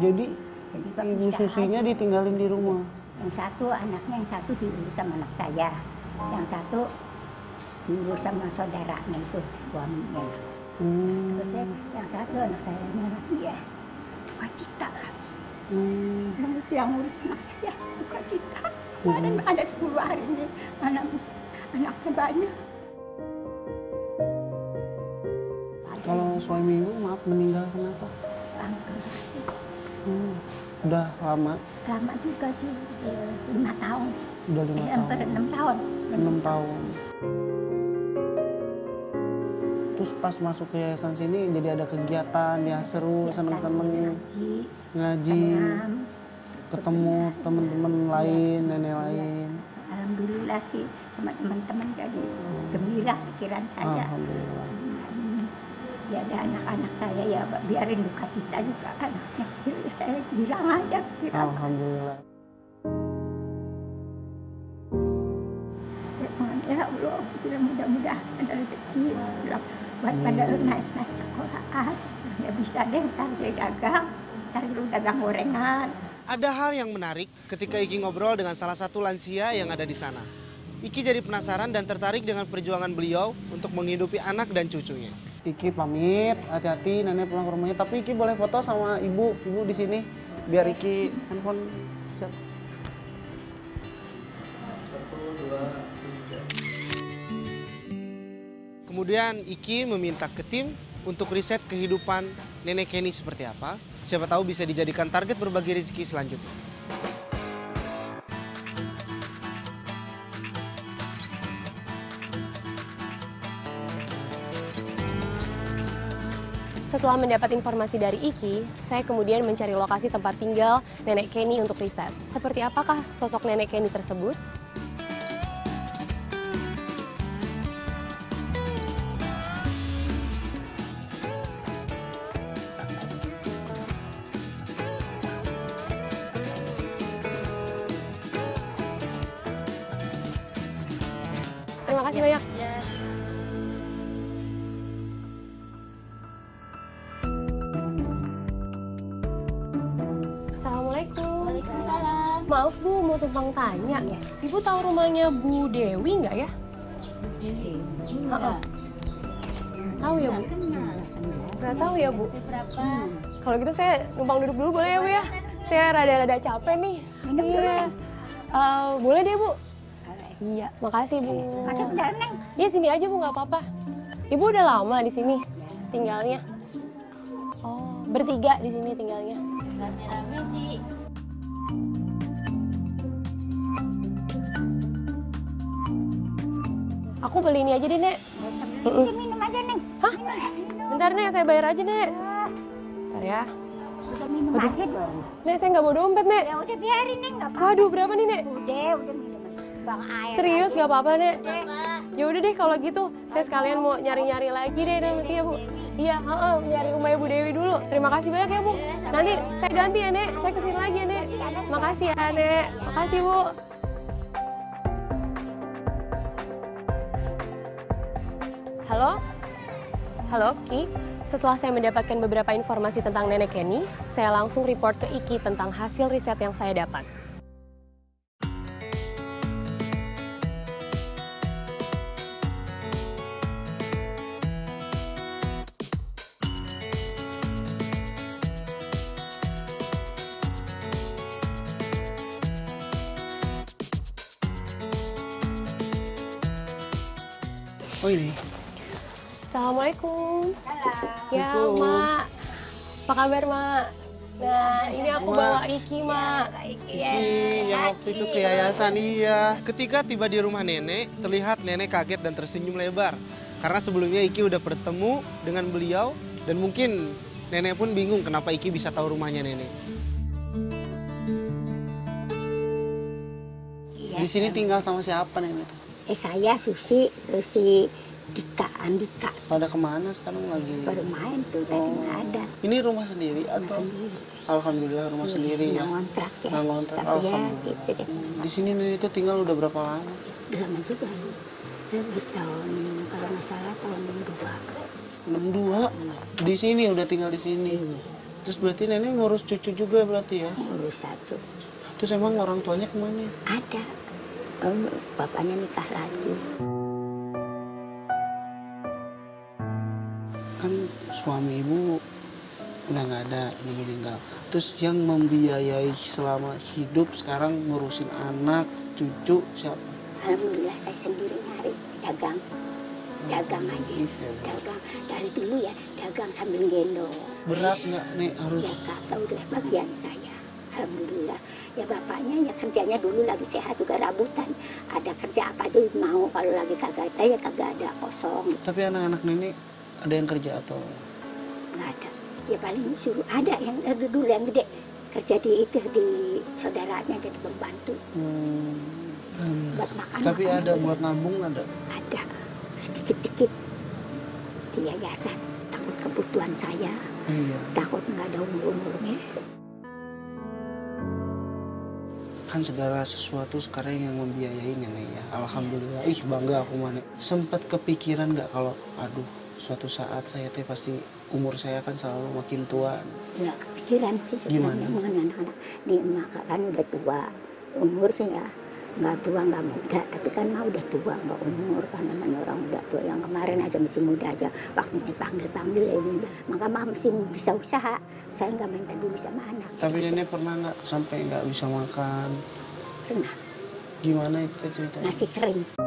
Jadi Jadi ibu Susinya aja. ditinggalin di rumah. Yang satu anaknya, yang satu diurus sama anak saya. Yang satu diurus sama saudaranya itu suaminya. Hmm. Terus saya, yang satu anak saya lagi ya, buka cita lah. Hmm. Nah, itu yang ngurus anak saya, buka cita. Mana ada 10 hari ini, anak anaknya banyak. Kalau suami ibu maaf meninggal kenapa? Kanker. Hmm. Udah lama, Lama juga sih, eh, lima tahun. udah lima Eh, hampir tahun. enam tahun. enam tahun. Terus pas masuk ke yayasan sini jadi ada kegiatan ya seru, seneng-seneng Ngaji, ngaji, ketemu teman-teman lain, nenek lain. Alhamdulillah sih sama teman-teman jadi gembira pikiran saya. Alhamdulillah. Hmm, Ya ada anak-anak saya ya biarin duka cita juga anaknya. Saya bilang aja, bilang Alhamdulillah. Ya Allah, bila mudah-mudahan ada rezeki bilang, buat pada lu naik-naik sekolahan. Ya bisa deh, ntar dia dagang, ntar lu dagang gorengan. Ada hal yang menarik ketika Iki ngobrol dengan salah satu lansia yang ada di sana. Iki jadi penasaran dan tertarik dengan perjuangan beliau untuk menghidupi anak dan cucunya. Iki pamit, hati-hati nenek pulang ke rumahnya. Tapi Iki boleh foto sama ibu, ibu di sini. Biar Iki handphone siap. Kemudian Iki meminta ke tim untuk riset kehidupan nenek Kenny seperti apa. Siapa tahu bisa dijadikan target berbagi rezeki selanjutnya. Setelah mendapat informasi dari Iki, saya kemudian mencari lokasi tempat tinggal nenek Kenny untuk riset. Seperti apakah sosok nenek Kenny tersebut? Terima kasih banyak. Assalamualaikum. Waalaikumsalam. Maaf Bu, mau tumpang tanya. Iya. Ibu tahu rumahnya Bu Dewi nggak ya? Heeh. Nggak tahu ya Bu? Nggak tahu ya Bu? Berapa? Kalau gitu saya numpang duduk dulu boleh ya Bu ya? Saya rada-rada capek nih. Iya. Eh, boleh deh Bu. Iya, makasih Bu. Masuk Neng. Iya sini aja Bu, nggak apa-apa. Ibu udah lama di sini tinggalnya. Oh, bertiga di sini tinggalnya. Rame-rame sih. Aku beli ini aja deh, Nek. Ini minum aja, Neng. Hah? Bentar, Nek, saya bayar aja, Nek. Ya, Bentar ya. udah minum aja dong. Nek, saya nggak mau dompet, Nek. Ya udah biarin, Neng. Nggak apa-apa. Waduh, berapa nih, Nek? Udah, udah minum. Bang air. Serius aja. nggak apa-apa, Nek? Udah. Ya udah deh kalau gitu, saya sekalian mau nyari-nyari lagi deh nanti ya, Bu. Iya, heeh, nyari rumah Ibu Dewi dulu. Terima kasih banyak ya, Bu. Nanti saya ganti ya, Nek. Saya ke sini lagi ya, Nek. Makasih ya, Nek. Makasih, Bu. Halo? Halo, Ki. Setelah saya mendapatkan beberapa informasi tentang nenek Kenny, saya langsung report ke Iki tentang hasil riset yang saya dapat. Oh ini. Assalamualaikum. Ya, Assalamualaikum. Mak. Apa kabar, Mak? Nah, ini aku bawa Iki, Mak. Iki yang waktu itu ke yayasan iya. Ketika tiba di rumah nenek, terlihat nenek kaget dan tersenyum lebar. Karena sebelumnya Iki udah bertemu dengan beliau dan mungkin nenek pun bingung kenapa Iki bisa tahu rumahnya nenek. Iya. Di sini tinggal sama siapa nenek tuh? Eh saya Susi, terus si Dika, Andika Pada ke mana sekarang lagi? baru main tuh tadi Oh. nggak ada. Ini rumah sendiri Rumah atau? sendiri. Alhamdulillah rumah Iya, sendiri ya. ngontrak ya. Ngontrak, Tapi ya alhamdulillah. gitu deh. Di sini nenek itu tinggal udah berapa lama? Udah lama juga. Di tahun, kalau nggak salah tahun 62. 62. Di sini udah tinggal di sini. Terus berarti nenek ngurus cucu juga berarti ya? ngurus satu Terus emang orang tuanya ke mana? ada Em, bapaknya nikah lagi Kan suami ibu udah nggak ada, udah meninggal. Terus yang membiayai selama hidup sekarang ngurusin anak, cucu siapa? alhamdulillah saya sendiri nyari dagang dagang aja Ih, hebat. dagang dari dulu ya dagang sambil gendong Berat nggak nek harus? ya kak udah bagian saya alhamdulillah ya bapaknya ya kerjanya dulu lagi sehat juga rabutan ada kerja apa aja mau kalau lagi kagak ada ya kagak ada kosong Tapi anak-anak nenek ada yang kerja atau? nggak ada ya paling suruh ada yang ada dulu yang gede kerja di itu di saudaranya jadi pembantu Hmm. Hmm. buat makan Tapi makan ada dulu. buat nabung ada. ada sedikit-sedikit di yayasan takut kebutuhan saya Iya. takut nggak ada umur-umurnya Kan segala sesuatu sekarang yang membiayai nenek ya. Alhamdulillah. Ih bangga aku mana. Sempat kepikiran nggak kalau aduh suatu saat saya teh pasti umur saya kan selalu makin tua. nggak kepikiran sih sebenarnya Gimana? mengenai anak di emak kan udah tua umur sih ya nggak tua nggak muda tapi kan mah udah tua nggak umur kan namanya orang udah tua. Yang kemarin aja masih muda aja panggil panggil panggil ya ini. Maka mah masih bisa usaha. Saya nggak minta dulu sama anak. Tapi Saya nenek pernah nggak sampai nggak bisa makan? pernah. Gimana itu ceritanya? nasi kering